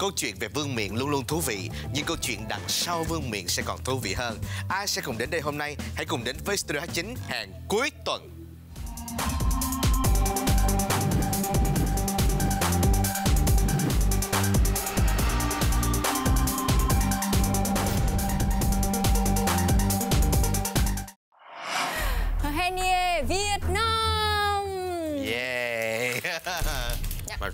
Câu chuyện về vương miện luôn luôn thú vị, nhưng câu chuyện đằng sau vương miện sẽ còn thú vị hơn. Ai sẽ cùng đến đây hôm nay? Hãy cùng đến với Studio H9 hàng cuối tuần.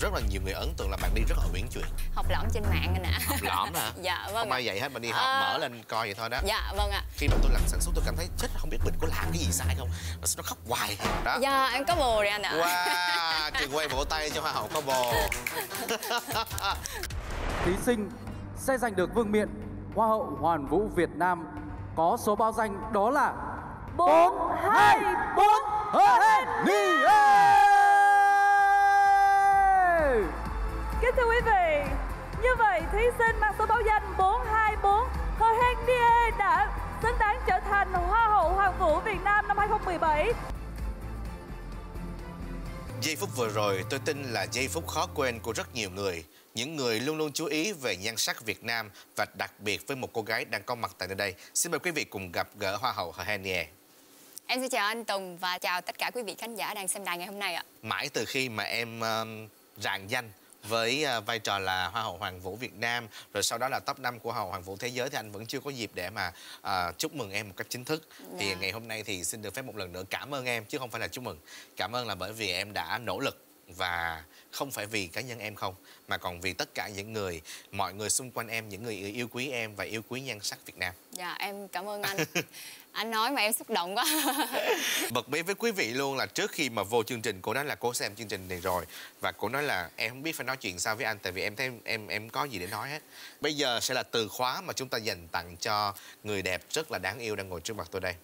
Rất là nhiều người ấn tượng là bạn đi rất là uyển chuyển. Học lỏm trên mạng anh ạ Học lỏm hả? Dạ vâng Không ai vậy hết, bạn đi học À. mở lên coi vậy thôi đó. Dạ vâng ạ Khi mà tôi làm sản xuất tôi cảm thấy chết không biết mình có làm cái gì sai không mà sao nó khóc hoài đó Dạ em có bồ rồi anh ạ wow trường quay vỗ tay cho hoa hậu có bồ thí sinh sẽ giành được vương miện Hoa hậu Hoàn vũ Việt Nam có số báo danh đó là 424 Henie! Vậy thí sinh mang số báo danh 424 Hờ Hèn Nie đã xứng đáng trở thành Hoa hậu Hoàng vũ Việt Nam năm 2017. giây phút vừa rồi tôi tin là giây phút khó quên của rất nhiều người. Những người luôn luôn chú ý về nhan sắc Việt Nam và đặc biệt với một cô gái đang có mặt tại nơi đây. Xin mời quý vị cùng gặp gỡ hoa hậu Henie Em xin chào anh Tùng và chào tất cả quý vị khán giả đang xem đài ngày hôm nay ạ. Mãi từ khi mà em um, rạng danh với uh, vai trò là Hoa hậu Hoàng vũ Việt Nam. Rồi sau đó là top 5 của Hoa hậu Hoàng vũ Thế giới thì anh vẫn chưa có dịp để mà uh, chúc mừng em một cách chính thức. Thì Dạ. ngày hôm nay thì xin được phép một lần nữa cảm ơn em chứ không phải là chúc mừng. Cảm ơn là bởi vì em đã nỗ lực và không phải vì cá nhân em không mà còn vì tất cả những người mọi người xung quanh em những người yêu quý em và yêu quý nhan sắc Việt Nam. Dạ em cảm ơn anh. Anh nói mà em xúc động quá. Bật mí với quý vị luôn là trước khi mà vô chương trình cô nói là cô xem chương trình này rồi. Và cô nói là em không biết phải nói chuyện sao với anh tại vì em thấy em em có gì để nói hết. Bây giờ sẽ là từ khóa mà chúng ta dành tặng cho người đẹp rất là đáng yêu đang ngồi trước mặt tôi đây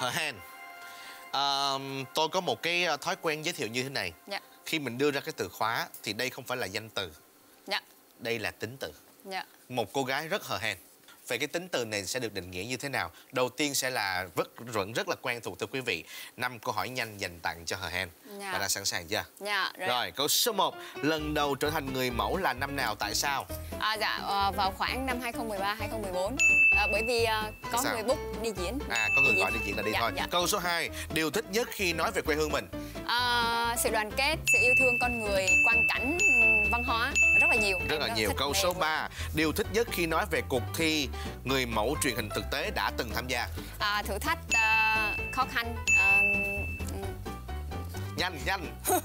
Hờ Hèn Ờm, tôi có một cái ờ, thói quen giới thiệu như thế này. Dạ. Khi mình đưa ra cái từ khóa thì đây không phải là danh từ. Dạ. Đây là tính từ. Dạ. Một cô gái rất hờ hèn vậy cái tính từ này sẽ được định nghĩa như thế nào? Đầu tiên sẽ là rất vẫn rất là quen thuộc thưa quý vị. Năm câu hỏi nhanh dành tặng cho hờ hèn. Dạ. bạn đã sẵn sàng chưa? Dạ rồi, rồi câu số 1 lần đầu trở thành người mẫu là năm nào tại sao? À, dạ ờ, vào khoảng năm 2013 2014 à, bởi vì ờ, có Sao? người book đi diễn. À có người gọi đi diễn là đi dạ, thôi. dạ. câu số 2 điều thích nhất khi nói về quê hương mình? À, sự đoàn kết sự yêu thương con người quang cảnh văn hóa rất là nhiều. Rất Em là nhiều. câu số quê- 3 điều thích nhất khi nói về cuộc thi người mẫu truyền hình thực tế đã từng tham gia. À, thử thách à, khó khăn ừm, nhanh nhanh.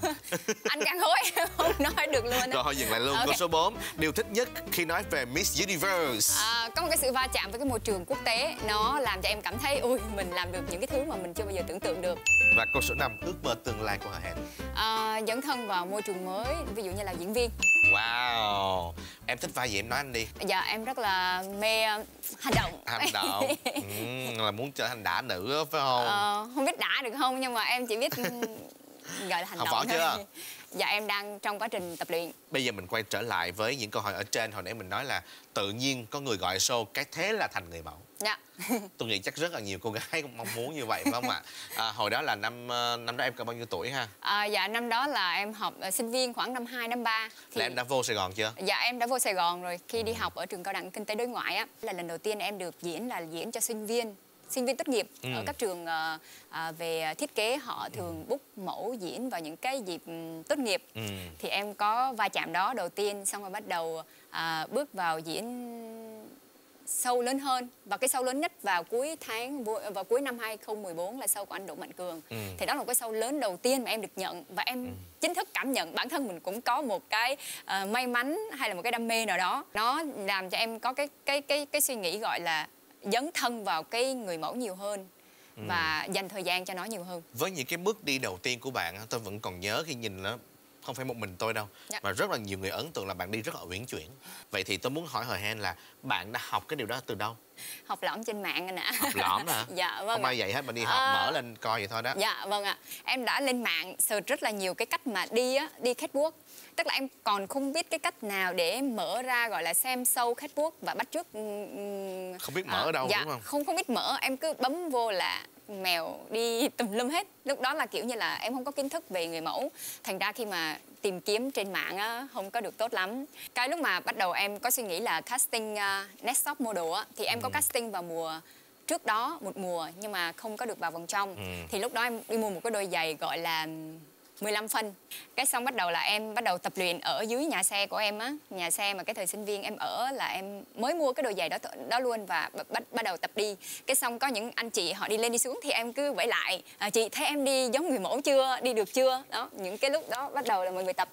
Anh càng hối không nói được luôn á. rồi dừng lại luôn Ok. câu số 4 điều thích nhất khi nói về Miss Universe. À, có một cái sự va chạm với cái môi trường quốc tế nó làm cho em cảm thấy ui mình làm được những cái thứ mà mình chưa bao giờ tưởng tượng được. Và câu số 5 ước mơ tương lai của Hà Hèn à, dấn thân vào môi trường mới ví dụ như là diễn viên. Wow. Em thích vai gì em nói anh đi. Dạ em rất là mê ờ, hành động. Hành động. Ừ, Là muốn trở thành đã nữ phải không? Ờ, không biết đã được không nhưng mà em chỉ biết gọi là hành Học động võ thôi. chưa? dạ em đang trong quá trình tập luyện. Bây giờ mình quay trở lại với những câu hỏi ở trên. Hồi nãy mình nói là tự nhiên có người gọi show Cái thế là thành người mẫu. Dạ. Tôi nghĩ chắc rất là nhiều cô gái cũng mong muốn như vậy phải không ạ? À, Hồi đó là năm ờ, năm đó em có bao nhiêu tuổi ha? À, dạ năm đó là em học ờ, sinh viên khoảng năm 2, năm 3 Là em đã vô Sài Gòn chưa? Dạ em đã vô Sài Gòn rồi. Khi đi học ở trường cao đẳng kinh tế đối ngoại á Là lần đầu tiên em được diễn là diễn cho sinh viên sinh viên tốt nghiệp Ừ. ở các trường ờ, à, về thiết kế họ thường book mẫu diễn vào những cái dịp ừm, tốt nghiệp. Ừ. thì em có va chạm đó đầu tiên xong rồi bắt đầu à, bước vào diễn sâu lớn hơn. Và cái sâu lớn nhất vào cuối tháng vào cuối năm 2014 là sâu của anh Đỗ Mạnh Cường. Ừ. thì đó là một cái sâu lớn đầu tiên mà em được nhận. Và em chính thức cảm nhận bản thân mình cũng có một cái ờ, may mắn hay là một cái đam mê nào đó. Nó làm cho em có cái cái cái cái suy nghĩ gọi là dấn thân vào cái người mẫu nhiều hơn và dành thời gian cho nó nhiều hơn Với những cái bước đi đầu tiên của bạn Tôi vẫn còn nhớ khi nhìn nó không phải một mình tôi đâu Dạ. mà rất là nhiều người ấn tượng là bạn đi rất là uyển chuyển vậy thì tôi muốn hỏi hờ hen là bạn đã học cái điều đó từ đâu học lỏm trên mạng anh ạ học lõm hả dạ vâng không ạ. ai dạy hết bạn đi học À, mở lên coi vậy thôi đó Dạ vâng ạ. Em đã lên mạng search rất là nhiều cái cách mà đi á, đi catwalk. Tức là em còn không biết cái cách nào để mở ra gọi là xem show catwalk và bắt chước ừm, Không biết mở ở đâu, dạ, đúng không? Không không biết mở, em cứ bấm vô là mèo đi tùm lum hết. Lúc đó là kiểu như là em không có kiến thức về người mẫu. Thành ra khi mà tìm kiếm trên mạng á, không có được tốt lắm. Cái lúc mà bắt đầu em có suy nghĩ là casting uh, next top model á, thì em có casting vào mùa trước đó một mùa nhưng mà không có được vào vòng trong. Thì lúc đó em đi mua một cái đôi giày gọi là 15 phân. Cái xong bắt đầu là em bắt đầu tập luyện ở dưới nhà xe của em á. Nhà xe mà cái thời sinh viên em ở là em mới mua cái đôi giày đó đó luôn và bắt bắt đầu tập đi. Cái xong có những anh chị họ đi lên đi xuống thì em cứ vẫy lại à, chị thấy em đi giống người mẫu chưa? Đi được chưa? Đó những cái lúc đó bắt đầu là mọi người tập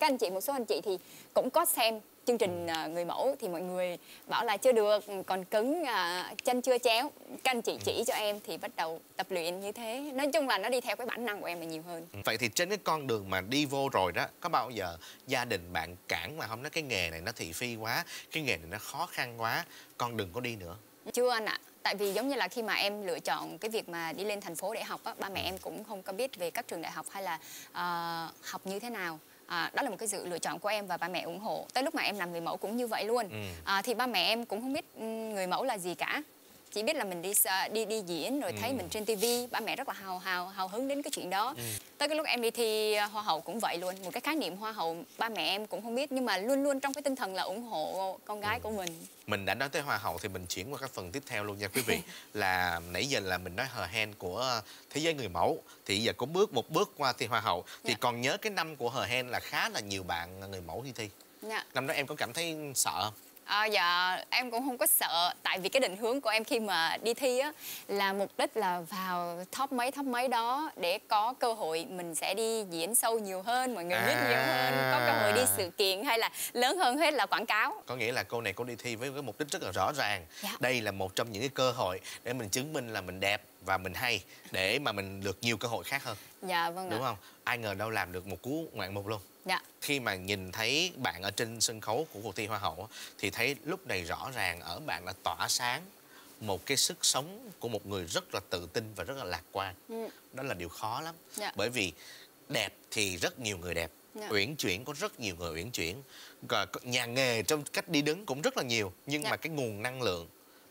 các anh chị một số anh chị thì cũng có xem chương trình à, người mẫu thì mọi người bảo là chưa được còn cứng à, chân chưa chéo. Các anh chị chỉ cho em thì bắt đầu tập luyện như thế. Nói chung là nó đi theo cái bản năng của em là nhiều hơn. Vậy thì trên cái con đường mà đi vô rồi đó có bao giờ gia đình bạn cản mà không? Nói cái nghề này nó thị phi quá cái nghề này nó khó khăn quá con đừng có đi nữa. Chưa anh ạ. Tại vì giống như là khi mà em lựa chọn cái việc mà đi lên thành phố để học á ba mẹ em cũng không có biết về các trường đại học hay là ờ, học như thế nào À, đó là một cái sự lựa chọn của em và ba mẹ ủng hộ. Tới lúc mà em làm người mẫu cũng như vậy luôn. Ừ. à, thì ba mẹ em cũng không biết ừ, người mẫu là gì cả chỉ biết là mình đi đi đi diễn rồi thấy Ừ. mình trên tivi ba mẹ rất là hào hào hào hứng đến cái chuyện đó. Tới cái lúc em đi thi hoa hậu cũng vậy luôn một cái khái niệm hoa hậu ba mẹ em cũng không biết nhưng mà luôn luôn trong cái tinh thần là ủng hộ con gái của mình. Mình đã nói tới hoa hậu thì mình chuyển qua cái phần tiếp theo luôn nha quý vị. Là nãy giờ là mình nói hờ hen của thế giới người mẫu thì giờ có bước một bước qua thi hoa hậu. Thì Dạ. còn nhớ cái năm của hờ hen là khá là nhiều bạn người mẫu đi thi. Dạ. năm đó em có cảm thấy sợ không À, dạ em cũng không có sợ. Tại vì cái định hướng của em khi mà đi thi á là mục đích là vào top mấy top mấy đó để có cơ hội mình sẽ đi diễn sâu nhiều hơn mọi người biết nhiều hơn có cơ hội đi sự kiện hay là lớn hơn hết là quảng cáo. Có nghĩa là cô này cô đi thi với cái mục đích rất là rõ ràng. Dạ. đây là một trong những cái cơ hội để mình chứng minh là mình đẹp và mình hay để mà mình được nhiều cơ hội khác hơn. Dạ vâng đúng ạ không? Ai ngờ đâu làm được một cú ngoạn mục luôn dạ khi mà nhìn thấy bạn ở trên sân khấu của cuộc thi hoa hậu thì thấy lúc này rõ ràng ở bạn là tỏa sáng một cái sức sống của một người rất là tự tin và rất là lạc quan Ừ. đó là điều khó lắm Dạ. bởi vì đẹp thì rất nhiều người đẹp Dạ. uyển chuyển có rất nhiều người uyển chuyển nhà nghề trong cách đi đứng cũng rất là nhiều nhưng Dạ. mà cái nguồn năng lượng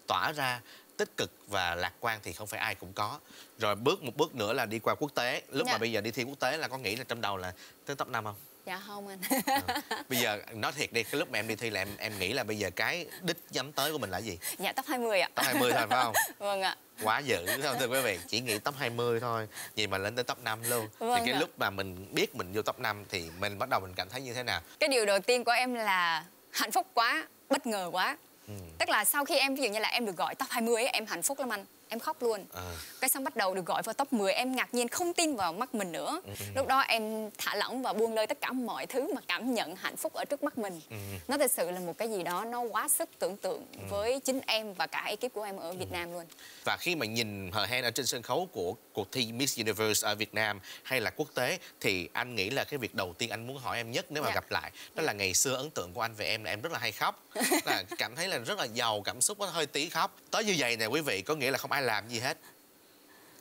tỏa ra tích cực và lạc quan thì không phải ai cũng có rồi bước một bước nữa là đi qua quốc tế lúc Dạ. mà bây giờ đi thi quốc tế là có nghĩ là trong đầu là tới top 5 không dạ không anh. Bây giờ nói thiệt đi cái lúc mà em đi thi là em em nghĩ là bây giờ cái đích nhắm tới của mình là gì? Dạ top 20 ạ. Top 20 thôi phải không? Vâng ạ. Quá dữ không thưa quý vị chỉ nghĩ top 20 thôi gì mà lên tới top 5 luôn. Vâng thì cái ạ. lúc mà mình biết mình vô top 5 thì mình bắt đầu mình cảm thấy như thế nào? Cái điều đầu tiên của em là hạnh phúc quá bất ngờ quá. Ừ. tức là sau khi em ví dụ như là em được gọi top 20 ấy, em hạnh phúc lắm anh em khóc luôn. Ờ. cái xong bắt đầu được gọi vào top 10 em ngạc nhiên không tin vào mắt mình nữa. Ừ, lúc đó em thả lỏng và buông lơi tất cả mọi thứ mà cảm nhận hạnh phúc ở trước mắt mình. Ừ. nó thật sự là một cái gì đó nó quá sức tưởng tượng với chính em và cả ekip của em ở Việt Nam luôn. Và khi mà nhìn hờ hen ở trên sân khấu của cuộc thi Miss Universe ở Việt Nam hay là quốc tế thì anh nghĩ là cái việc đầu tiên anh muốn hỏi em nhất nếu mà Dạ. gặp lại đó là ngày xưa ấn tượng của anh về em là em rất là hay khóc. Là cảm thấy là rất là giàu cảm xúc hơi tí khóc. Tới như vậy nè quý vị có nghĩa là không ai làm gì hết.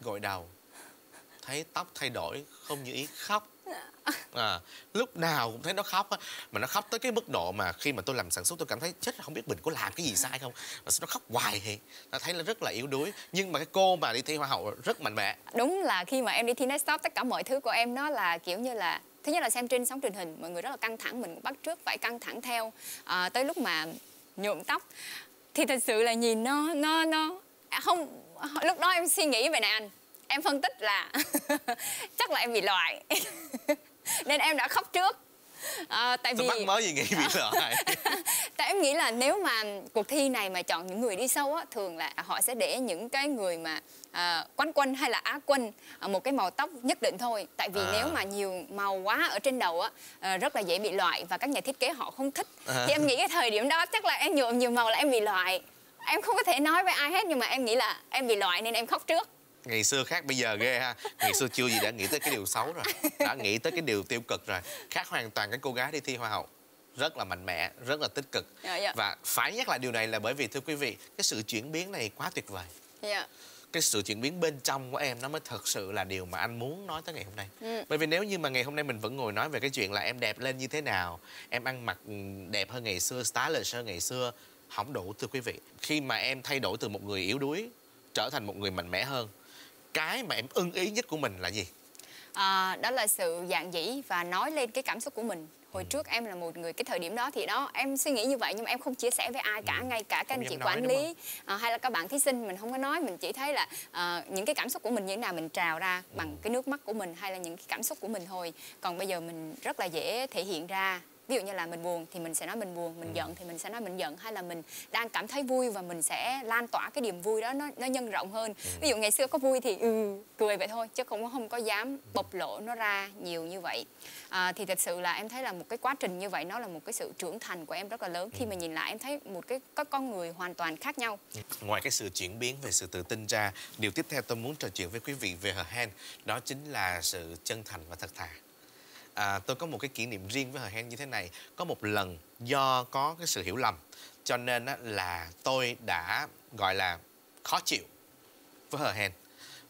Gội đầu. Thấy tóc thay đổi không như ý khóc. À, lúc nào cũng thấy nó khóc á. Mà nó khóc tới cái mức độ mà khi mà tôi làm sản xuất tôi cảm thấy chết không biết mình có làm cái gì sai không. Mà sao nó khóc hoài thì nó thấy là rất là yếu đuối. Nhưng mà cái cô mà đi thi hoa hậu rất mạnh mẽ. Đúng là khi mà em đi thi Next Top tất cả mọi thứ của em nó là kiểu như là thứ nhất là xem trên sóng truyền hình mọi người rất là căng thẳng mình cũng bắt trước phải căng thẳng theo à, tới lúc mà nhuộm tóc. Thì thật sự là nhìn nó nó nó à, không lúc đó em suy nghĩ về này anh em phân tích là chắc là em bị loại nên em đã khóc trước à, tại tôi vì mắc mớ gì nghĩ bị lợi Tại em nghĩ là nếu mà cuộc thi này mà chọn những người đi sâu á, thường là họ sẽ để những cái người mà à, quán quân hay là á quân à, một cái màu tóc nhất định thôi. Tại vì À. nếu mà nhiều màu quá ở trên đầu á à, rất là dễ bị loại và các nhà thiết kế họ không thích. À. Thì em nghĩ cái thời điểm đó chắc là em nhuộm nhiều màu là em bị loại. Em không có thể nói với ai hết nhưng mà em nghĩ là em bị loại nên em khóc trước. ngày xưa khác bây giờ ghê ha ngày xưa chưa gì đã nghĩ tới cái điều xấu rồi đã nghĩ tới cái điều tiêu cực rồi khác hoàn toàn cái cô gái đi thi hoa hậu rất là mạnh mẽ rất là tích cực Dạ, dạ. và phải nhắc lại điều này là bởi vì thưa quý vị cái sự chuyển biến này quá tuyệt vời Dạ. cái sự chuyển biến bên trong của em nó mới thật sự là điều mà anh muốn nói tới ngày hôm nay Ừ. bởi vì nếu như mà ngày hôm nay mình vẫn ngồi nói về cái chuyện là em đẹp lên như thế nào em ăn mặc ừ, đẹp hơn ngày xưa stylish hơn ngày xưa không đủ thưa quý vị. Khi mà em thay đổi từ một người yếu đuối trở thành một người mạnh mẽ hơn cái mà em ưng ý nhất của mình là gì? À, đó là sự dạng dĩ và nói lên cái cảm xúc của mình. Hồi Ừ. trước em là một người cái thời điểm đó thì đó em suy nghĩ như vậy nhưng mà em không chia sẻ với ai cả ngay cả các Ừ. Không anh chị quản lý à, hay là các bạn thí sinh. Mình không có nói mình chỉ thấy là à, những cái cảm xúc của mình như thế nào mình trào ra Ừ. bằng cái nước mắt của mình hay là những cái cảm xúc của mình thôi. Còn bây giờ mình rất là dễ thể hiện ra ví dụ như là mình buồn thì mình sẽ nói mình buồn Ừ. mình giận thì mình sẽ nói mình giận. Hay là mình đang cảm thấy vui và mình sẽ lan tỏa cái niềm vui đó nó nó nhân rộng hơn. Ừ. ví dụ ngày xưa có vui thì ừ cười vậy thôi chứ cũng không có dám bộc lộ nó ra nhiều như vậy. À, thì thật sự là em thấy là một cái quá trình như vậy nó là một cái sự trưởng thành của em rất là lớn. Khi mà nhìn lại em thấy một cái các con người hoàn toàn khác nhau. Ngoài cái sự chuyển biến về sự tự tin ra, điều tiếp theo tôi muốn trò chuyện với quý vị về Hờ Hen đó chính là sự chân thành và thật thà. À, tôi có một cái kỷ niệm riêng với Hờ Hen như thế này. Có một lần do có cái sự hiểu lầm cho nên á, là tôi đã gọi là khó chịu với Hờ Hen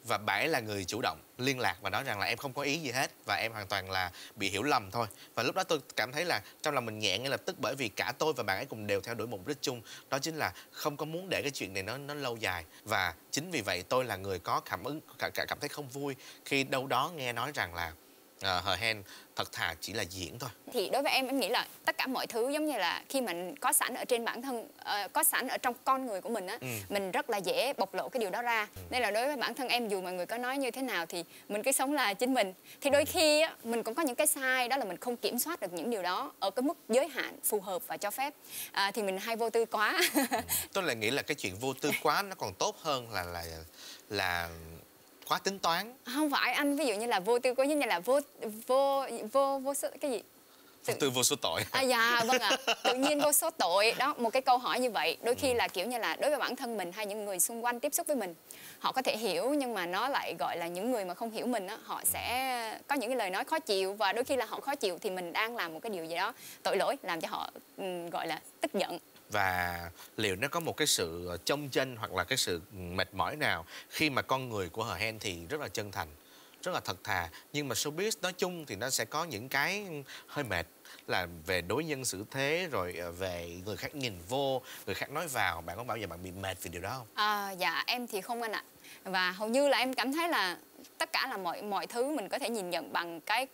và bạn ấy là người chủ động liên lạc và nói rằng là em không có ý gì hết và em hoàn toàn là bị hiểu lầm thôi. Và lúc đó tôi cảm thấy là trong lòng mình nhẹ ngay lập tức bởi vì cả tôi và bạn ấy cùng đều theo đuổi mục đích chung. Đó chính là không có muốn để cái chuyện này nó nó lâu dài. Và chính vì vậy tôi là người có cảm ứng cả, cả cảm thấy không vui khi đâu đó nghe nói rằng là uh, hờ hen thật thà chỉ là diễn thôi. Thì đối với em em nghĩ là tất cả mọi thứ giống như là khi mình có sẵn ở trên bản thân ờ, có sẵn ở trong con người của mình á Ừ. mình rất là dễ bộc lộ cái điều đó ra. Nên là đối với bản thân em dù mọi người có nói như thế nào thì mình cứ sống là chính mình. Thì đôi khi á, mình cũng có những cái sai đó là mình không kiểm soát được những điều đó ở cái mức giới hạn phù hợp và cho phép. À, thì mình hay vô tư quá. Tôi lại nghĩ là cái chuyện vô tư quá nó còn tốt hơn là là là quá tính toán. Không phải anh ví dụ như là vô tư có như là vô vô vô vô sự cái gì? Vô tư vô số tội. À dạ vâng ạ. Tự nhiên vô số tội. Đó một cái câu hỏi như vậy Đôi khi là kiểu như là đối với bản thân mình hay những người xung quanh tiếp xúc với mình Họ có thể hiểu nhưng mà nó lại gọi là những người mà không hiểu mình á Họ sẽ có những cái lời nói khó chịu Và đôi khi là họ khó chịu thì mình đang làm một cái điều gì đó tội lỗi Làm cho họ ừm, gọi là tức giận và liệu nó có một cái sự ờ, trông chân hoặc là cái sự ừ, mệt mỏi nào khi mà con người của hờ hen thì rất là chân thành rất là thật thà. Nhưng mà showbiz nói chung thì nó sẽ có những cái hơi mệt là về đối nhân xử thế rồi ờ, về người khác nhìn vô người khác nói vào. Bạn có bao giờ bạn bị mệt vì điều đó không? À, dạ em thì không anh ạ. Và hầu như là em cảm thấy là tất cả là mọi mọi thứ mình có thể nhìn nhận bằng cái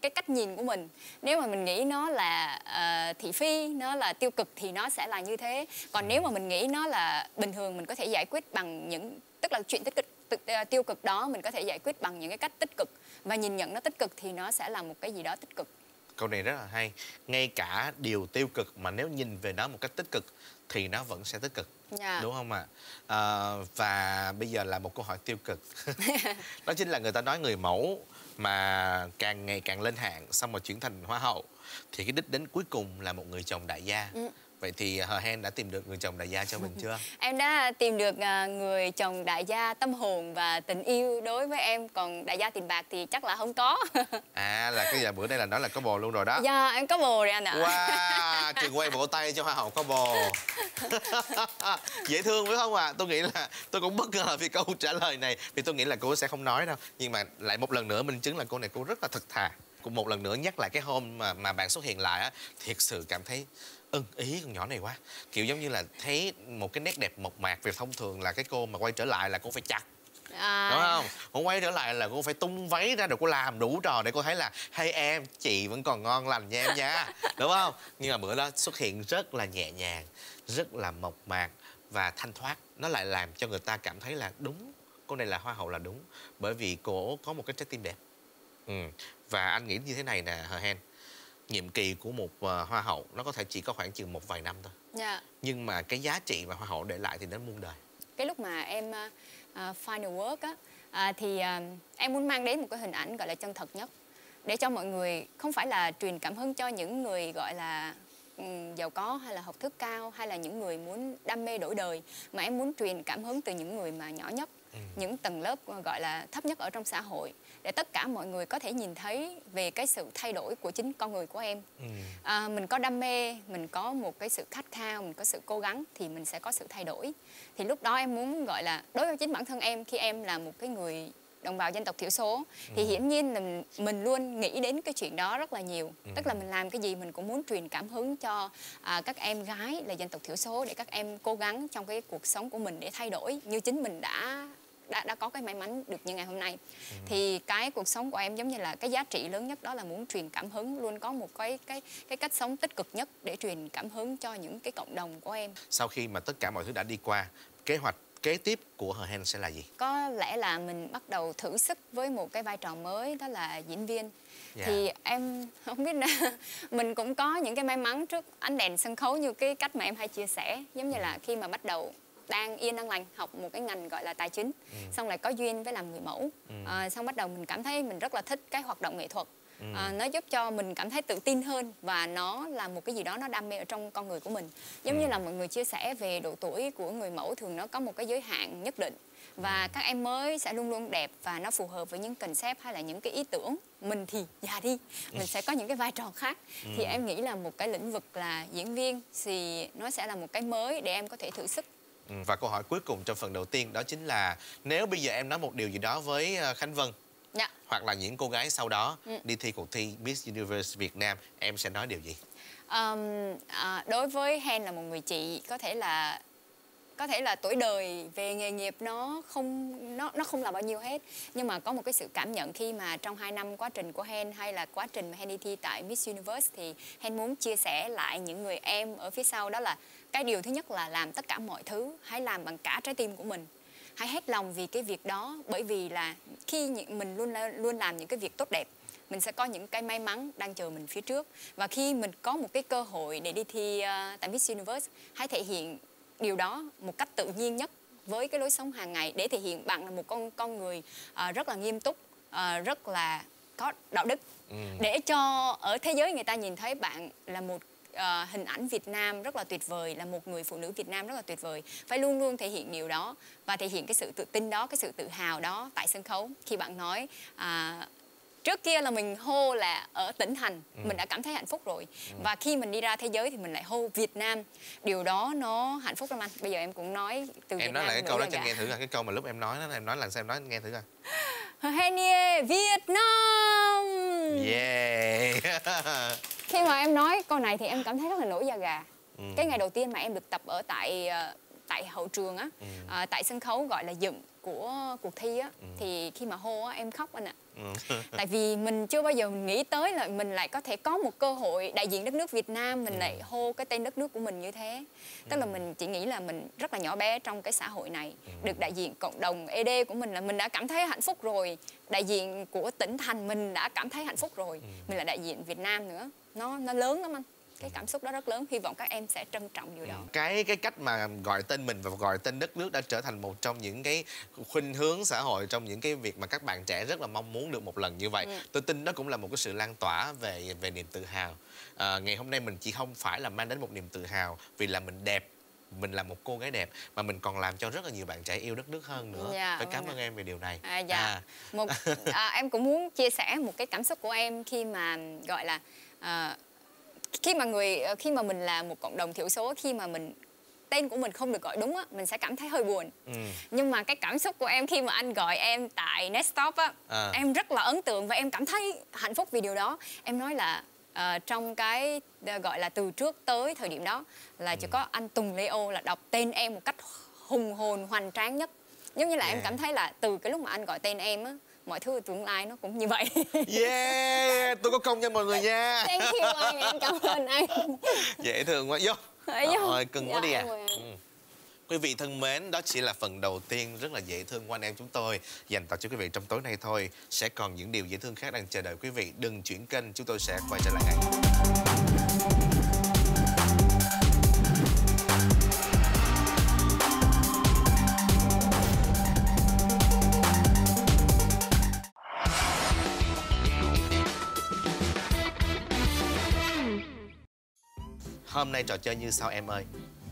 cái cách nhìn của mình. Nếu mà mình nghĩ nó là ờ, thị phi nó là tiêu cực thì nó sẽ là như thế. Còn nếu mà mình nghĩ nó là bình thường mình có thể giải quyết bằng những tức là chuyện tích cực ờ, tiêu cực đó mình có thể giải quyết bằng những cái cách tích cực. Và nhìn nhận nó tích cực thì nó sẽ là một cái gì đó tích cực. Câu này rất là hay. Ngay cả điều tiêu cực mà nếu nhìn về nó một cách tích cực thì nó vẫn sẽ tích cực Dạ. đúng không ạ? À, và bây giờ là một câu hỏi tiêu cực. Đó chính là người ta nói người mẫu mà càng ngày càng lên hạng xong rồi chuyển thành hoa hậu, thì cái đích đến cuối cùng là một người chồng đại gia Ừ vậy thì hờ hen đã tìm được người chồng đại gia cho mình chưa? Em đã tìm được à, người chồng đại gia tâm hồn và tình yêu đối với em. Còn đại gia tiền bạc thì chắc là không có. À là cái giờ bữa nay là nói là có bồ luôn rồi đó. Dạ em có bồ rồi anh ạ. Wow, trường quay vỗ tay cho Hoa hậu có bồ. Dễ thương phải không ạ? Tôi nghĩ là tôi cũng bất ngờ vì câu trả lời này Vì tôi nghĩ là cô sẽ không nói đâu. Nhưng mà lại một lần nữa minh chứng là cô này cô rất là thật thà. Cũng một lần nữa nhắc lại cái hôm mà, mà bạn xuất hiện lại á Thiệt sự cảm thấy ưng ý con nhỏ này quá. Kiểu giống như là thấy một cái nét đẹp mộc mạc Vì thông thường là cái cô mà quay trở lại là cô phải chặt. À, đúng không? Cô quay trở lại là cô phải tung váy ra rồi cô làm đủ trò để cô thấy là hay em chị vẫn còn ngon lành nha em nha. Đúng không? Nhưng mà bữa đó xuất hiện rất là nhẹ nhàng rất là mộc mạc và thanh thoát. Nó lại làm cho người ta cảm thấy là đúng cô này là hoa hậu là đúng bởi vì cô có một cái trái tim đẹp. Ừ. và anh nghĩ như thế này nè hờ hen nhiệm kỳ của một ờ, hoa hậu nó có thể chỉ có khoảng chừng một vài năm thôi. Dạ. nhưng mà cái giá trị mà hoa hậu để lại thì đến muôn đời. Cái lúc mà em à, final work á à, Thì à, em muốn mang đến một cái hình ảnh gọi là chân thật nhất. Để cho mọi người không phải là truyền cảm hứng cho những người gọi là ừm, giàu có hay là học thức cao hay là những người muốn đam mê đổi đời mà em muốn truyền cảm hứng từ những người mà nhỏ nhất những tầng lớp gọi là thấp nhất ở trong xã hội để tất cả mọi người có thể nhìn thấy về cái sự thay đổi của chính con người của em. Ừ. à, mình có đam mê mình có một cái sự khát khao mình có sự cố gắng thì mình sẽ có sự thay đổi. Thì lúc đó em muốn gọi là đối với chính bản thân em khi em là một cái người đồng bào dân tộc thiểu số thì hiển nhiên là mình, mình luôn nghĩ đến cái chuyện đó rất là nhiều. Tức là mình làm cái gì mình cũng muốn truyền cảm hứng cho à, các em gái là dân tộc thiểu số để các em cố gắng trong cái cuộc sống của mình để thay đổi như chính mình đã đã đã có cái may mắn được như ngày hôm nay. Thì cái cuộc sống của em giống như là cái giá trị lớn nhất đó là muốn truyền cảm hứng luôn có một cái cái cái cách sống tích cực nhất để truyền cảm hứng cho những cái cộng đồng của em. Sau khi mà tất cả mọi thứ đã đi qua kế hoạch kế tiếp của Hờ Hen sẽ là gì? Có lẽ là mình bắt đầu thử sức với một cái vai trò mới đó là diễn viên. Dạ. thì em không biết là mình cũng có những cái may mắn trước ánh đèn sân khấu như cái cách mà em hay chia sẻ. Giống như là khi mà bắt đầu đang yên đang lành học một cái ngành gọi là tài chính xong lại có duyên với làm người mẫu. À, xong bắt đầu mình cảm thấy mình rất là thích cái hoạt động nghệ thuật. À, nó giúp cho mình cảm thấy tự tin hơn và nó là một cái gì đó nó đam mê ở trong con người của mình. Giống như là mọi người chia sẻ về độ tuổi của người mẫu thường nó có một cái giới hạn nhất định và các em mới sẽ luôn luôn đẹp và nó phù hợp với những concept hay là những cái ý tưởng. Mình thì già đi mình sẽ có những cái vai trò khác. Thì em nghĩ là một cái lĩnh vực là diễn viên thì nó sẽ là một cái mới để em có thể thử sức. Ừ, và câu hỏi cuối cùng trong phần đầu tiên đó chính là nếu bây giờ em nói một điều gì đó với ờ, Khánh Vân dạ. hoặc là những cô gái sau đó đi thi cuộc thi Miss Universe Việt Nam em sẽ nói điều gì? Ờm, à, đối với Hen là một người chị có thể là có thể là tuổi đời về nghề nghiệp nó không nó nó không là bao nhiêu hết. Nhưng mà có một cái sự cảm nhận khi mà trong 2 năm quá trình của Hen hay là quá trình mà Hen đi thi tại Miss Universe thì Hen muốn chia sẻ lại những người em ở phía sau đó là cái điều thứ nhất là làm tất cả mọi thứ hãy làm bằng cả trái tim của mình. Hãy hết lòng vì cái việc đó bởi vì là khi mình luôn luôn làm những cái việc tốt đẹp mình sẽ có những cái may mắn đang chờ mình phía trước. Và khi mình có một cái cơ hội để đi thi ờ, tại Miss Universe hãy thể hiện điều đó một cách tự nhiên nhất với cái lối sống hàng ngày để thể hiện bạn là một con con người ờ, rất là nghiêm túc ờ, rất là có đạo đức. Để cho ở thế giới người ta nhìn thấy bạn là một ờ, hình ảnh Việt Nam rất là tuyệt vời là một người phụ nữ Việt Nam rất là tuyệt vời. Phải luôn luôn thể hiện điều đó và thể hiện cái sự tự tin đó cái sự tự hào đó tại sân khấu. Khi bạn nói à, trước kia là mình hô là ở tỉnh thành mình đã cảm thấy hạnh phúc rồi. Và khi mình đi ra thế giới thì mình lại hô Việt Nam. Điều đó nó hạnh phúc lắm anh. Bây giờ em cũng nói từ em Việt nói Nam lại cái câu đó là cho nghe thử coi cái câu mà lúc em nói đó em nói lần sau em nói nghe thử coi Henie Việt Nam yeah khi mà em nói câu này thì em cảm thấy rất là nổi da gà Ừ. cái ngày đầu tiên mà em được tập ở tại ờ, tại hậu trường á Ừ. ờ, tại sân khấu gọi là dựng của cuộc thi á thì khi mà hô á em khóc anh ạ. Ừ. tại vì mình chưa bao giờ nghĩ tới là mình lại có thể có một cơ hội đại diện đất nước Việt Nam mình lại hô cái tên đất nước của mình như thế. Tức là mình chỉ nghĩ là mình rất là nhỏ bé trong cái xã hội này được đại diện cộng đồng ED của mình là mình đã cảm thấy hạnh phúc rồi. Đại diện của tỉnh thành mình đã cảm thấy hạnh phúc rồi. Mình là đại diện Việt Nam nữa. Nó nó lớn lắm anh cái cảm xúc đó rất lớn hy vọng các em sẽ trân trọng điều đó. Cái cái cách mà gọi tên mình và gọi tên đất nước đã trở thành một trong những cái khuynh hướng xã hội trong những cái việc mà các bạn trẻ rất là mong muốn được một lần như vậy. Tôi tin đó cũng là một cái sự lan tỏa về về niềm tự hào. À, ngày hôm nay mình chỉ không phải là mang đến một niềm tự hào vì là mình đẹp mình là một cô gái đẹp mà mình còn làm cho rất là nhiều bạn trẻ yêu đất nước hơn nữa. Dạ, phải cảm vâng ơn em về điều này. À, dạ. À, Một, à, em cũng muốn chia sẻ một cái cảm xúc của em khi mà gọi là à, khi mà người khi mà mình là một cộng đồng thiểu số khi mà mình tên của mình không được gọi đúng á mình sẽ cảm thấy hơi buồn ừ, nhưng mà cái cảm xúc của em khi mà anh gọi em tại Nestop á À. em rất là ấn tượng và em cảm thấy hạnh phúc vì điều đó em nói là ờ, trong cái ờ, gọi là từ trước tới thời điểm đó là Ừ. chỉ có anh Tùng Leo là đọc tên em một cách hùng hồn hoành tráng nhất giống như là em Yeah. cảm thấy là từ cái lúc mà anh gọi tên em á mọi thứ ở tương lai nó cũng như vậy yeah tôi có công cho mọi người nha thank you anh em cảm ơn anh dễ thương quá vô. Rồi, cưng quá Dạ, đi à mời anh. Ừ. Quý vị thân mến, đó chỉ là phần đầu tiên rất là dễ thương của anh em chúng tôi dành tặng cho quý vị trong tối nay thôi. Sẽ còn những điều dễ thương khác đang chờ đợi quý vị. Đừng chuyển kênh, chúng tôi sẽ quay trở lại ngay. Hôm nay trò chơi như sau em ơi.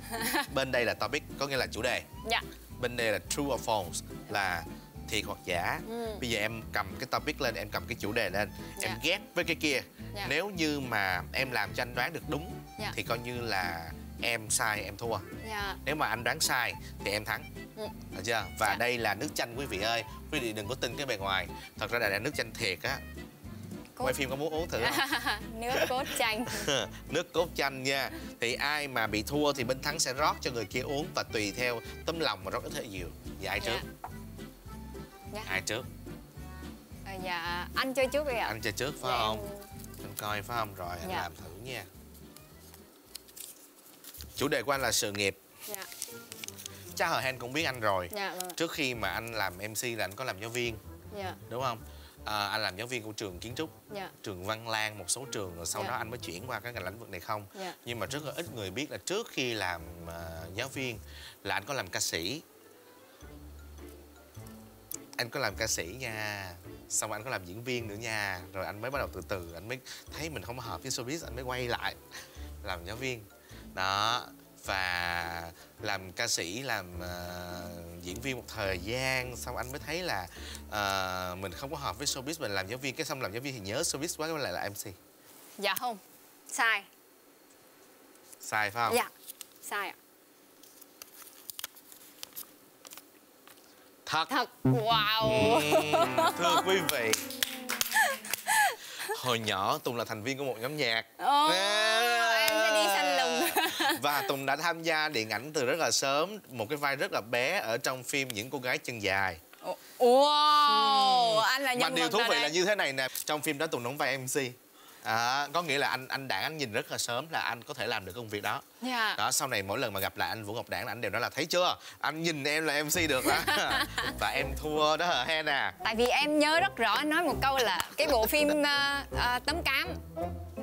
Bên đây là topic, có nghĩa là chủ đề. dạ bên đây là true or false là thiệt hoặc giả Ừ. bây giờ em cầm cái topic lên em cầm cái chủ đề lên em Dạ. ghét với cái kia Dạ. nếu như mà em làm cho anh đoán được đúng Dạ. thì coi như là em sai em thua dạ nếu mà anh đoán sai thì em thắng Ừ. được chưa và Dạ. đây là nước chanh quý vị ơi quý vị đừng có tin cái bề ngoài thật ra đây là nước chanh thiệt á Cốt- quay phim có muốn uống thử không? Nước cốt chanh. Nước cốt chanh nha. Thì ai mà bị thua thì bên thắng sẽ rót cho người kia uống và tùy theo tấm lòng mà rót ít hay nhiều. Dạ ai trước? Dạ. Dạ. ai trước? À, dạ anh chơi trước đi ạ. Anh chơi trước phải Dạ, không? Anh coi phải không? Rồi anh Dạ. làm thử nha. Chủ đề của anh là sự nghiệp. Em... dạ. Chắc hờ hen cũng biết anh rồi. Dạ vâng trước khi mà anh làm mc là anh có làm giáo viên. Dạ. Đúng không à, anh làm giáo viên của trường kiến trúc dạ trường Văn Lang một số trường rồi sau Dạ. đó anh mới chuyển qua cái ngành lĩnh vực này không Dạ. nhưng mà rất là ít người biết là trước khi làm à, giáo viên là anh có làm ca sĩ anh có làm ca sĩ nha xong anh có làm diễn viên nữa nha rồi anh mới bắt đầu từ từ anh mới thấy mình không hợp với showbiz anh mới quay lại làm giáo viên đó và làm ca sĩ làm ờ, diễn viên một thời gian xong anh mới thấy là ờ, mình không có hợp với showbiz mình làm giáo viên cái xong làm giáo viên thì nhớ showbiz quá cái lại là mc dạ không sai. Sai phải không? Dạ sai ạ. Thật. Thật. Wow. Ừm, thưa quý vị. Hồi nhỏ tùng là thành viên của một nhóm nhạc. Ồ, À. em sẽ đi xanh lùng và tùng đã tham gia điện ảnh từ rất là sớm một cái vai rất là bé ở trong phim những cô gái chân dài. Wow! Anh là mà nhân điều vật thú vị đây? là như thế này nè trong phim đó tùng đóng vai mc à, có nghĩa là anh anh đảng anh nhìn rất là sớm là anh có thể làm được công việc đó. Dạ. Đó sau này mỗi lần mà gặp lại anh Vũ Ngọc Đảng là anh đều nói là thấy chưa? Anh nhìn em là MC được đó và em thua đó hả Hen à tại vì em nhớ rất rõ anh nói một câu là cái bộ phim uh, uh, tấm cám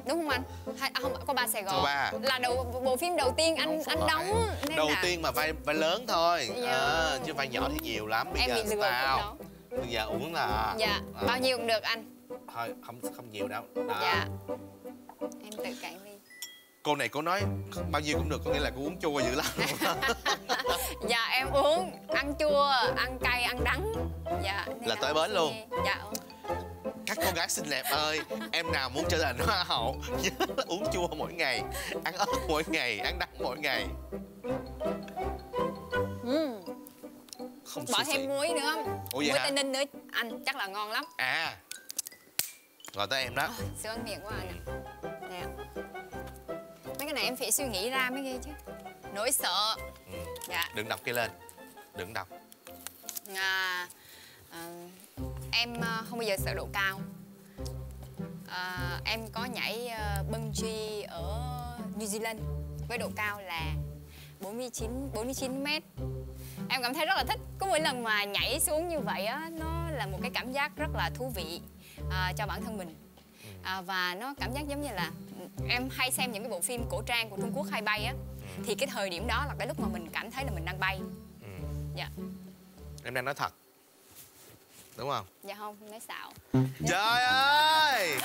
đúng không anh? Hay à, không có ba sài gòn. Ba. là đầu bộ phim đầu tiên anh anh đóng nên đầu là tiên mà vai vai lớn thôi. Dạ. Ờ, chứ vai nhỏ thì nhiều lắm. Bây em giờ bị lừa đó. Bây giờ uống là dạ Ờ, bao nhiêu cũng được anh thôi không không nhiều đâu. Đó. dạ. Em tự cạn ly cô này cô nói bao nhiêu cũng được có nghĩa là cô uống chua dữ lắm. Dạ em uống ăn chua ăn cay ăn đắng. Dạ Là tới bến luôn. nghe. dạ các cô gái xinh đẹp ơi em nào muốn trở thành hoa hậu nhớ uống chua mỗi ngày ăn ớt mỗi ngày ăn đắng mỗi ngày. Ừ. không bỏ thêm muối nữa. Không Ủa muối hả? tây ninh nữa. Anh chắc là ngon lắm. À rồi tới em đó. Ôi, siêu ăn miệng quá anh ạ nè. Mấy cái này em phải suy nghĩ ra mới ghê chứ. Nỗi sợ. Ừ. dạ. Đừng đọc cái lên. Đừng đọc. À, à, em à, không bao giờ sợ độ cao. À, em có nhảy à, bungee ở New Zealand với độ cao là 49 49 mét. Em cảm thấy rất là thích. Có mỗi lần mà nhảy xuống như vậy á nó là một cái cảm giác rất là thú vị à, cho bản thân mình. À, và nó cảm giác giống như là em hay xem những cái bộ phim cổ trang của Trung Quốc hay bay á thì cái thời điểm đó là cái lúc mà mình cảm thấy là mình đang bay. Ừ. dạ. Em đang nói thật. Đúng không? Dạ không nói xạo. Trời ơi!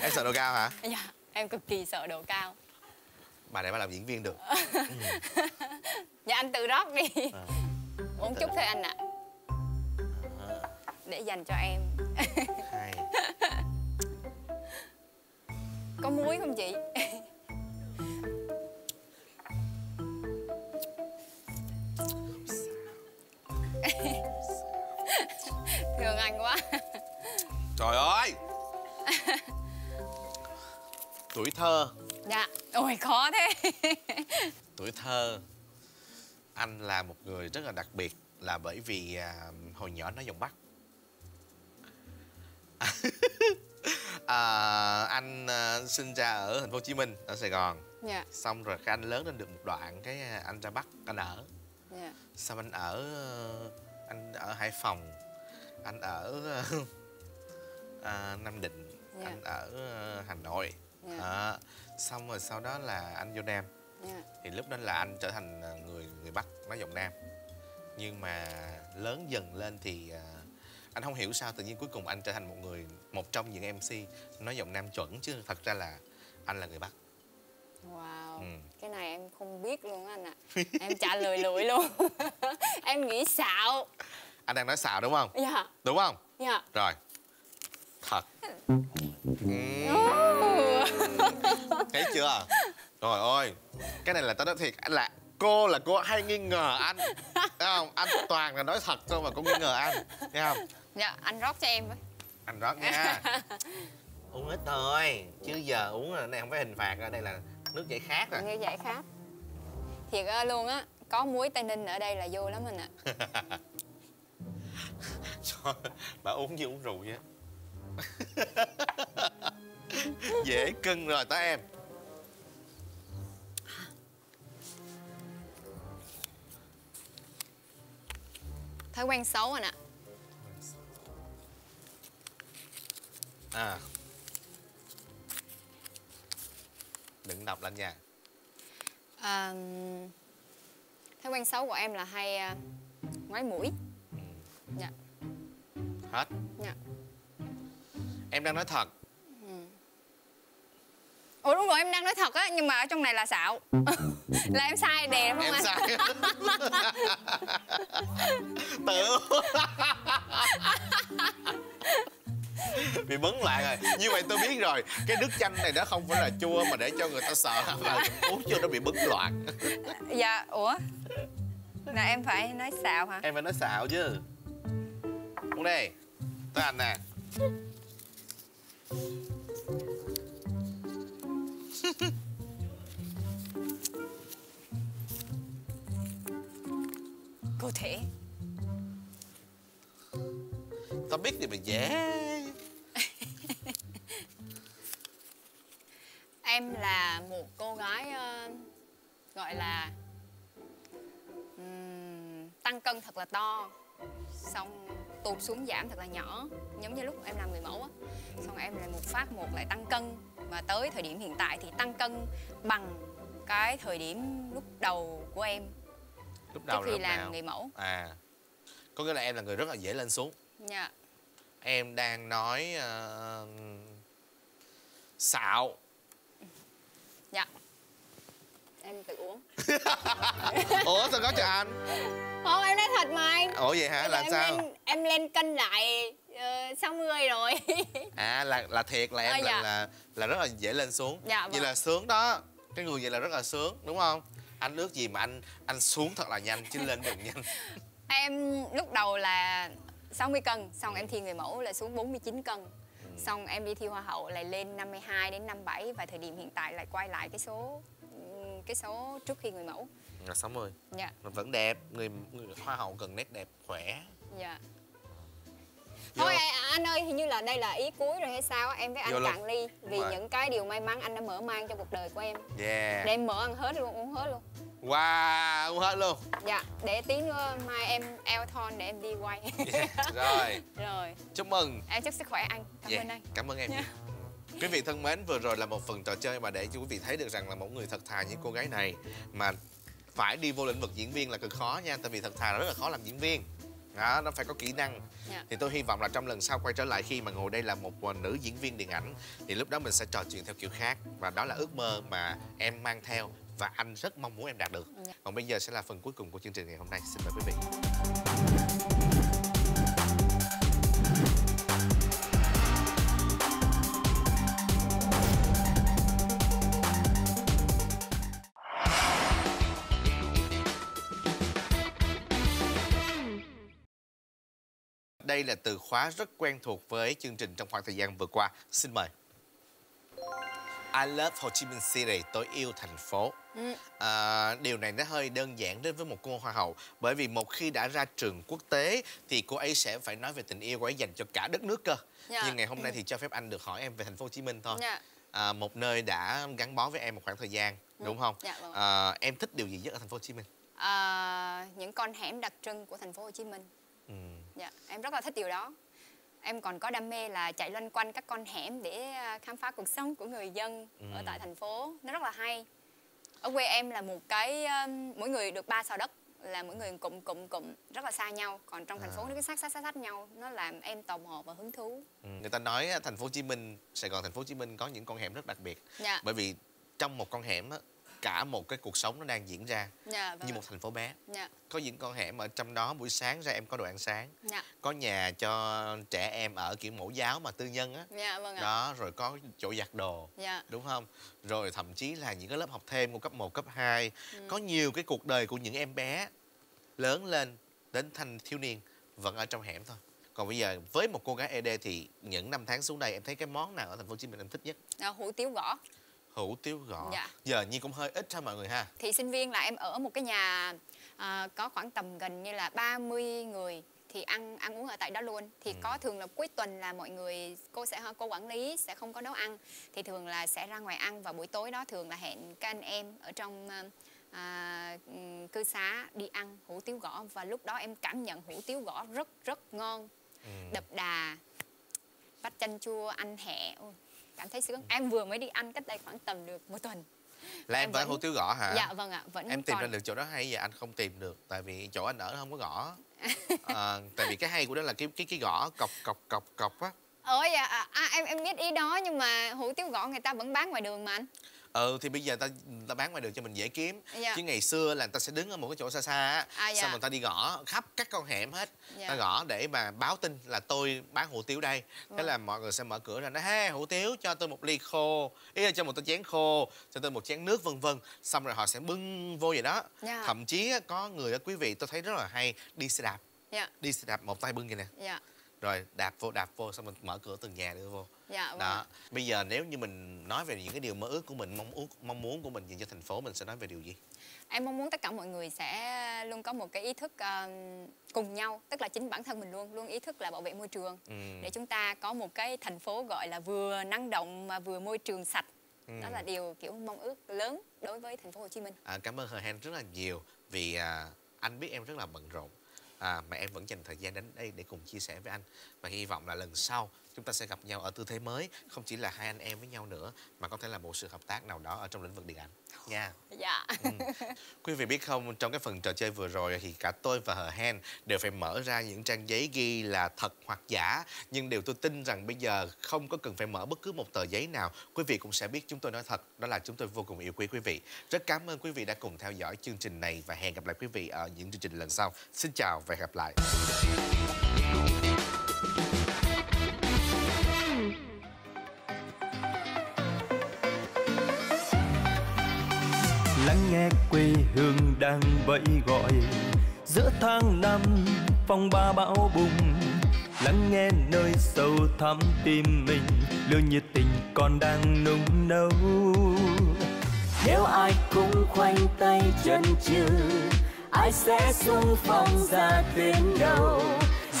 Em sợ độ cao hả? Dạ em cực kỳ sợ độ cao. Bà này bà làm diễn viên được. Dạ anh tự rót đi. À. uống chút thôi anh ạ. Để dành cho em hay. Có muối không chị? Thương anh quá. Trời ơi! Tuổi thơ. Dạ. Ôi khó thế. Tuổi thơ. Anh là một người rất là đặc biệt là bởi vì à, hồi nhỏ nói giọng bắc à, anh à, sinh ra ở thành phố Hồ Chí Minh ở Sài Gòn. Dạ. Xong rồi cái anh lớn lên được một đoạn cái à, anh ra Bắc anh ở. Dạ. Xong anh ở ờ, anh ở Hải Phòng anh ở à, Nam Định Dạ. anh ở ờ, Hà Nội. Dạ. Đó. xong rồi sau đó là anh vô Nam. Dạ. Thì lúc đó là anh trở thành người người Bắc nói giọng Nam. Nhưng mà lớn dần lên thì ờ, anh không hiểu sao tự nhiên cuối cùng anh trở thành một người một trong những MC nói giọng Nam chuẩn chứ thật ra là anh là người Bắc. Wow Ừ. cái này em không biết luôn anh ạ. Em trả lời lụi luôn. Em nghĩ xạo. Anh đang nói xạo đúng không? Dạ. Đúng không? Dạ. Rồi. Thật. Thấy chưa? Rồi ôi cái này là tao nói thiệt anh là cô là cô hay nghi ngờ anh. Thấy không? Anh toàn là nói thật thôi mà cô nghi ngờ anh. Thấy không? Dạ anh rót cho em với anh rót nha. Uống ít thôi chứ giờ uống là này không phải hình phạt rồi đây là nước giải khát rồi. Như vậy khác thiệt ơi luôn á có muối tây ninh ở đây là vô lắm anh ạ. Trời, bà uống như uống rượu vậy? Dễ cưng rồi tới em. Thói quen xấu anh ạ à. Đừng đọc lên nha. À, thói quen xấu của em là hay à, ngoái mũi. Dạ. Hết. Dạ. Em đang nói thật. Ủa đúng rồi em đang nói thật á nhưng mà ở trong này là xạo. Là em sai đè đúng không em anh sai. Tự bị bấn lại rồi. Như vậy tôi biết rồi. Cái nước chanh này nó không phải là chua mà để cho người ta sợ. Là uống cho nó bị bấn loạn. Dạ ủa? Là em phải nói xạo hả? Em phải nói xạo chứ. Uống đi. Tới anh nè. Cụ thể. Tao biết thì mày dễ em là một cô gái ờ, gọi là ừm, tăng cân thật là to xong tụt xuống giảm thật là nhỏ giống như lúc em làm người mẫu á. Xong em lại một phát một lại tăng cân và tới thời điểm hiện tại thì tăng cân bằng cái thời điểm lúc đầu của em. Lúc đầu trước là khi lúc làm nào? người mẫu. À có nghĩa là em là người rất là dễ lên xuống. Dạ. Em đang nói uh, xạo dạ em tự uống. Ủa sao có cho anh? Không em nói thật mà anh. Ủa vậy hả? Bây là em sao? lên, em lên cân lại uh, 60 rồi. À là là thiệt là em Ờ, là, dạ. là là rất là dễ lên xuống. Dạ, vậy vâng. là sướng đó. Cái người vậy là rất là sướng đúng không? Anh ước gì mà anh anh xuống thật là nhanh chứ lên đừng nhanh. Em lúc đầu là 60 cân, xong em thi người mẫu là xuống 49 cân. Xong em đi thi hoa hậu lại lên 52 đến 57 và thời điểm hiện tại lại quay lại cái số cái số trước khi người mẫu. là 60 Dạ, mà vẫn đẹp người, người hoa hậu cần nét đẹp khỏe dạ. Thôi à, anh ơi, hình như là đây là ý cuối rồi hay sao? Em với anh Vô cạn ly vì Rồi. những cái điều may mắn anh đã mở mang cho cuộc đời của em. yeah Để em mở ăn hết luôn, uống hết luôn. wow uống hết luôn Dạ, để tí nữa mai em eo thon để em đi quay. yeah. rồi rồi, chúc mừng em chúc sức khỏe anh. Cảm Yeah, ơn anh. cảm ơn em Nha. Quý vị thân mến vừa rồi là một phần trò chơi mà để cho quý vị thấy được rằng là một người thật thà như cô gái này mà phải đi vô lĩnh vực diễn viên là cực khó nha tại vì thật thà là rất là khó làm diễn viên. Đó nó phải có kỹ năng. Dạ. thì tôi hy vọng là trong lần sau quay trở lại khi mà ngồi đây là một nữ diễn viên điện ảnh thì lúc đó mình sẽ trò chuyện theo kiểu khác. Và đó là ước mơ mà em mang theo và anh rất mong muốn em đạt được. Dạ. còn bây giờ sẽ là phần cuối cùng của chương trình ngày hôm nay. Xin mời quý vị Đây là từ khóa rất quen thuộc với chương trình trong khoảng thời gian vừa qua. Xin mời. I love Ho Chi Minh City, tôi yêu thành phố. Ừ. À, điều này nó hơi đơn giản đến với một cô hoa hậu bởi vì một khi đã ra trường quốc tế thì cô ấy sẽ phải nói về tình yêu của ấy dành cho cả đất nước cơ. Dạ. Nhưng ngày hôm nay thì cho phép anh được hỏi em về thành phố Hồ Chí Minh thôi. Dạ. À, một nơi đã gắn bó với em một khoảng thời gian, đúng không? Dạ, vâng. À, em thích điều gì nhất ở thành phố Hồ Chí Minh? À, những con hẻm đặc trưng của thành phố Hồ Chí Minh. Ừ. Dạ, em rất là thích điều đó. Em còn có đam mê là chạy loanh quanh các con hẻm để à, khám phá cuộc sống của người dân ở tại thành phố. Nó rất là hay. Ở quê em là một cái mỗi người được ba sào đất là mỗi người cụm cụm cụm rất là xa nhau còn trong thành phố nó cứ sát sát sát sát nhau nó làm em tò mò và hứng thú Ừ, Người ta nói thành phố Hồ Chí Minh, Sài Gòn thành phố Hồ Chí Minh có những con hẻm rất đặc biệt. dạ Bởi vì trong một con hẻm cả một cái cuộc sống nó đang diễn ra dạ vâng như một thành phố bé. dạ Có những con hẻm ở trong đó buổi sáng ra em có đồ ăn sáng, dạ có nhà cho trẻ em ở kiểu mẫu giáo mà tư nhân á. dạ vâng ạ Đó, rồi có chỗ giặt đồ. dạ Đúng không? Rồi thậm chí là những cái lớp học thêm của cấp 1, cấp 2 Ừ. Có nhiều cái cuộc đời của những em bé lớn lên đến thanh thiếu niên vẫn ở trong hẻm thôi còn bây giờ với một cô gái ED thì những năm tháng xuống đây em thấy cái món nào ở thành phố Hồ Chí Minh em thích nhất? Dạ, hủ tiếu gõ Hủ tiếu gõ. Dạ. Giờ Nhi cũng hơi ít ha mọi người ha. thì sinh viên là em ở một cái nhà à, có khoảng tầm gần như là 30 người thì ăn ăn uống ở tại đó luôn thì ừ. có thường là cuối tuần là mọi người cô sẽ cô quản lý sẽ không có nấu ăn thì thường là sẽ ra ngoài ăn và buổi tối đó thường là hẹn các anh em ở trong à, cư xá đi ăn hủ tiếu gõ và lúc đó em cảm nhận hủ tiếu gõ rất rất ngon ừ. đậm đà vắt chanh chua ăn hẹ cảm thấy sướng em vừa mới đi ăn cách đây khoảng tầm được một tuần. Là em, em vẫn hủ tiếu gõ hả? Dạ vâng ạ vẫn em tìm còn... ra được chỗ đó hay giờ anh không tìm được tại vì chỗ anh ở không có gõ. À, tại vì cái hay của nó là cái cái cái gõ cọc cọc cọc cọc á. Ủa dạ à, em em biết ý đó nhưng mà hủ tiếu gõ người ta vẫn bán ngoài đường mà anh ừ thì bây giờ ta ta bán ngoài đường cho mình dễ kiếm dạ. chứ ngày xưa là ta sẽ đứng ở một cái chỗ xa xa á à, dạ. xong rồi ta đi gõ khắp các con hẻm hết dạ. ta gõ để mà báo tin là tôi bán hủ tiếu đây thế vâng. là mọi người sẽ mở cửa ra nói hey hủ tiếu cho tôi một ly khô ý là cho một tô chén khô cho tôi một chén nước vân vân xong rồi họ sẽ bưng vô vậy đó dạ. thậm chí có người quý vị tôi thấy rất là hay đi xe đạp dạ. đi xe đạp một tay bưng vậy nè dạ. rồi đạp vô đạp vô xong mình mở cửa từng nhà đưa vô dạ vâng. đó. Bây giờ nếu như mình nói về những cái điều mơ ước của mình mong ước mong muốn của mình dành cho thành phố mình sẽ nói về điều gì? Em mong muốn tất cả mọi người sẽ luôn có một cái ý thức uh, cùng nhau tức là chính bản thân mình luôn luôn ý thức là bảo vệ môi trường. Ừ. để chúng ta có một cái thành phố gọi là vừa năng động mà vừa môi trường sạch. Ừ. đó là điều kiểu mong ước lớn đối với thành phố Hồ Chí Minh. À, cảm ơn Hờ Hen rất là nhiều vì à, anh biết em rất là bận rộn. À, mà em vẫn dành thời gian đến đây để cùng chia sẻ với anh. Và hy vọng là lần sau chúng ta sẽ gặp nhau ở tư thế mới không chỉ là hai anh em với nhau nữa mà có thể là một sự hợp tác nào đó ở trong lĩnh vực điện ảnh. Nha. Dạ. Ừ. quý vị biết không trong cái phần trò chơi vừa rồi thì cả tôi và hờ hen đều phải mở ra những trang giấy ghi là thật hoặc giả. Nhưng điều tôi tin rằng bây giờ không có cần phải mở bất cứ một tờ giấy nào. Quý vị cũng sẽ biết chúng tôi nói thật đó là chúng tôi vô cùng yêu quý quý vị. Rất cảm ơn quý vị đã cùng theo dõi chương trình này và hẹn gặp lại quý vị ở những chương trình lần sau. Xin chào và hẹn gặp lại nghe quê hương đang vẫy gọi. Giữa tháng năm, phong ba bão bùng. Lắng nghe nơi sâu thẳm tim mình lửa nhiệt tình còn đang nung nấu. Nếu ai cũng khoanh tay chân chừ ai sẽ sung phong ra tuyến đầu?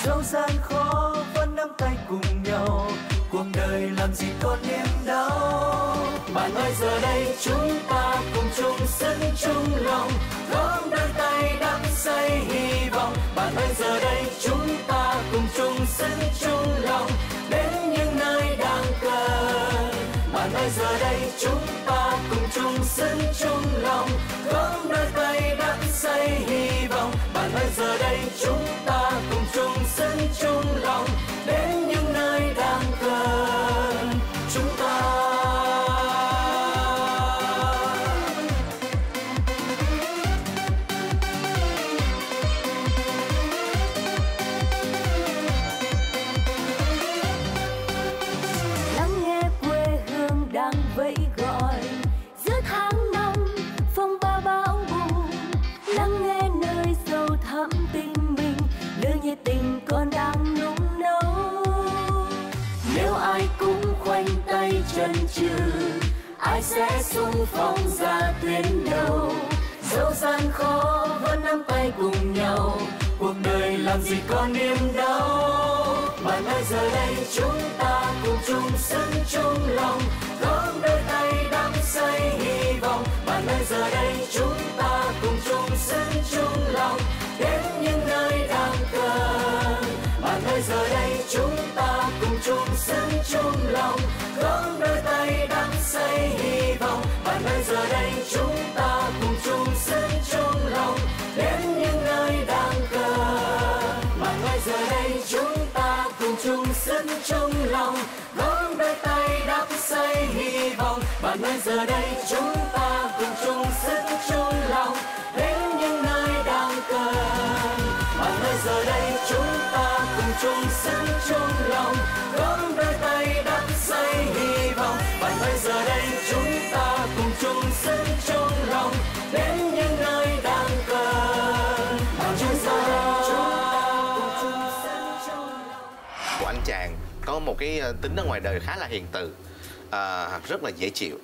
Dẫu gian khó, vẫn nắm tay cùng nhau. Cuộc đời làm gì có niềm đau? Bạn ơi, giờ đây chúng ta cùng chung sức, chung lòng góp đôi tay đắp xây hy vọng. Bạn ơi, giờ đây chúng ta cùng chung sức, chung lòng, đến những nơi đang cần bạn ơi, giờ đây chúng ta cùng chung sức, chung lòng góp đôi tay đắp xây hy vọng. Bạn ơi, giờ đây chúng ta cùng chung sức, chung lòng, đến sẽ sung phong ra tuyến đầu. Dẫu gian khó, vẫn nắm tay cùng nhau. Cuộc đời làm gì có niềm đau. Bạn ơi, giờ đây chúng ta cùng chung sức, chung lòng. Gom đôi tay đắm say hy vọng. Bạn ơi, giờ đây chúng ta cùng chung sức, chung lòng. Đến những nơi đang cần bạn giờ đây chúng ta cùng chung sức, chung lòng gom đôi tay đắm say hy vọng. Bạn ơi giờ đây chúng ta cùng chung sức, chung lòng, đến những nơi đang cần bạn ơi giờ đây chúng ta cùng chung sức, chung lòng gom đôi tay đắm say hy vọng. Bạn ơi giờ đây chúng ta cùng chung sức, chung lòng chung sức chung lòng gom đôi tay đắp xây hy vọng. Và bây giờ đây chúng ta cùng chung sức chung lòng đến những nơi đang cần. Bạn chúng ta của anh chàng có một cái ờ, tính ở ngoài đời khá là hiền từ à, rất là dễ chịu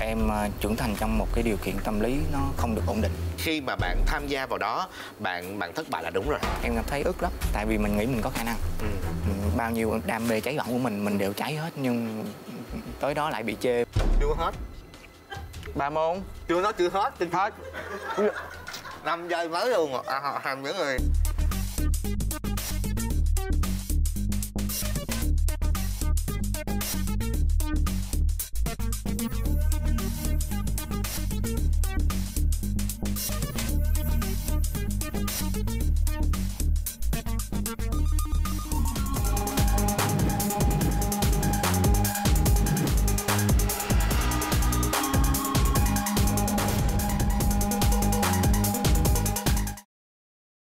em ờ, trưởng thành trong một cái điều kiện tâm lý nó không được ổn định. Khi mà bạn tham gia vào đó bạn bạn thất bại là đúng rồi. Em cảm thấy ức lắm tại vì mình nghĩ mình có khả năng. Ừ. Ừ, bao nhiêu đam mê cháy bỏng của mình mình đều cháy hết nhưng tới đó lại bị chê. Chưa hết. Ba môn. Chưa nói chưa hết. Chưa hết. Năm giây mới luôn. À, hai miếng rồi